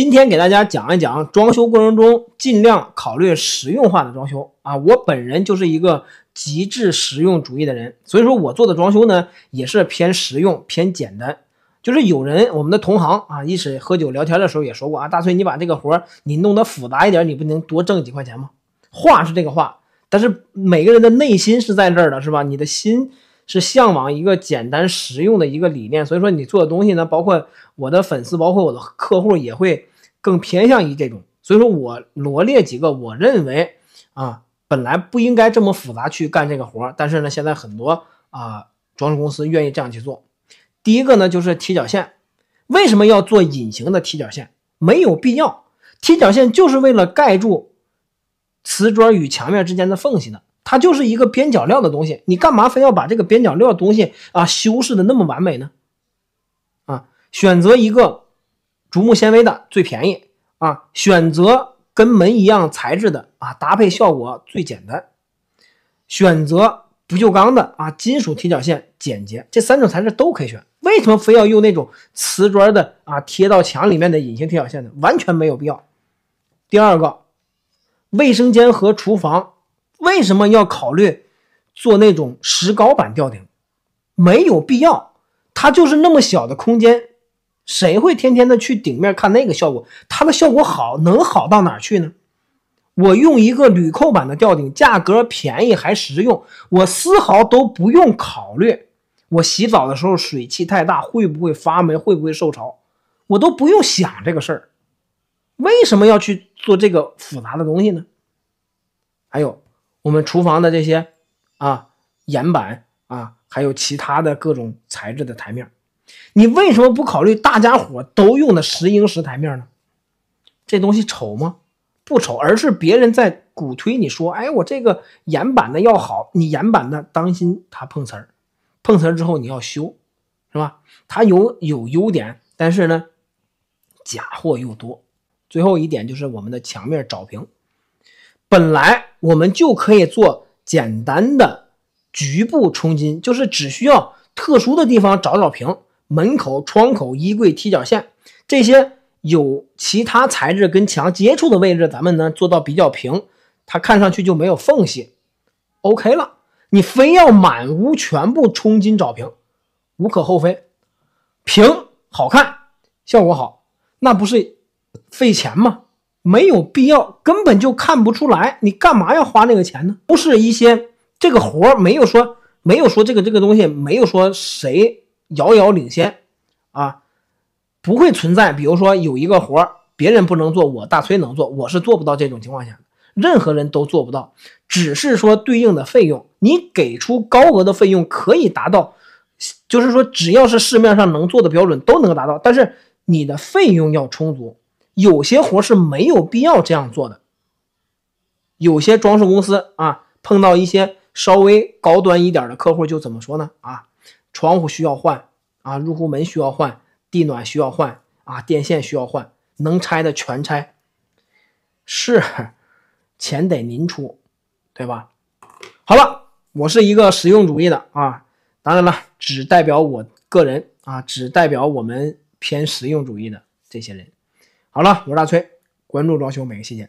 今天给大家讲一讲装修过程中尽量考虑实用化的装修啊。我本人就是一个极致实用主义的人，所以说我做的装修呢也是偏实用、偏简单。就是有人我们的同行啊，一起喝酒聊天的时候也说过啊，大崔你把这个活你弄得复杂一点，你不能多挣几块钱吗？话是这个话，但是每个人的内心是在这儿的，是吧？你的心。是向往一个简单实用的一个理念，所以说你做的东西呢，包括我的粉丝，包括我的客户也会更偏向于这种。所以说我罗列几个我认为啊，本来不应该这么复杂去干这个活儿但是呢，现在很多啊装饰公司愿意这样去做。第一个呢就是踢脚线，为什么要做隐形的踢脚线？没有必要，踢脚线就是为了盖住瓷砖与墙面之间的缝隙的。它就是一个边角料的东西，你干嘛非要把这个边角料的东西啊修饰的那么完美呢？啊，选择一个竹木纤维的最便宜啊，选择跟门一样材质的啊，搭配效果最简单，选择不锈钢的啊，金属踢脚线简洁，这三种材质都可以选。为什么非要用那种瓷砖的啊贴到墙里面的隐形踢脚线呢？完全没有必要。第二个，卫生间和厨房。为什么要考虑做那种石膏板吊顶？没有必要，它就是那么小的空间，谁会天天的去顶面看那个效果？它的效果好，能好到哪去呢？我用一个铝扣板的吊顶，价格便宜还实用，我丝毫都不用考虑我洗澡的时候水汽太大会不会发霉，会不会受潮，我都不用想这个事儿。为什么要去做这个复杂的东西呢？还有。我们厨房的这些啊岩板啊，还有其他的各种材质的台面，你为什么不考虑大家伙都用的石英石台面呢？这东西丑吗？不丑，而是别人在鼓推你说，哎，我这个岩板的要好，你岩板的当心它碰瓷儿，碰瓷儿之后你要修，是吧？它有有优点，但是呢，假货又多。最后一点就是我们的墙面找平。本来我们就可以做简单的局部冲金，就是只需要特殊的地方找找平，门口、窗口、衣柜、踢脚线这些有其他材质跟墙接触的位置，咱们呢做到比较平，它看上去就没有缝隙，OK 了。你非要满屋全部冲金找平，无可厚非，平好看，效果好，那不是费钱吗？没有必要，根本就看不出来，你干嘛要花那个钱呢？不是一些这个活没有说没有说这个这个东西没有说谁遥遥领先啊，不会存在。比如说有一个活儿别人不能做，我大崔能做，我是做不到这种情况下，任何人都做不到。只是说对应的费用，你给出高额的费用可以达到，就是说只要是市面上能做的标准都能够达到，但是你的费用要充足。有些活是没有必要这样做的。有些装饰公司啊，碰到一些稍微高端一点的客户，就怎么说呢？啊，窗户需要换啊，入户门需要换，地暖需要换啊，电线需要换，能拆的全拆。是，钱得您出，对吧？好了，我是一个实用主义的啊，当然了，只代表我个人啊，只代表我们偏实用主义的这些人。好了，我是大崔，关注装修每个细节。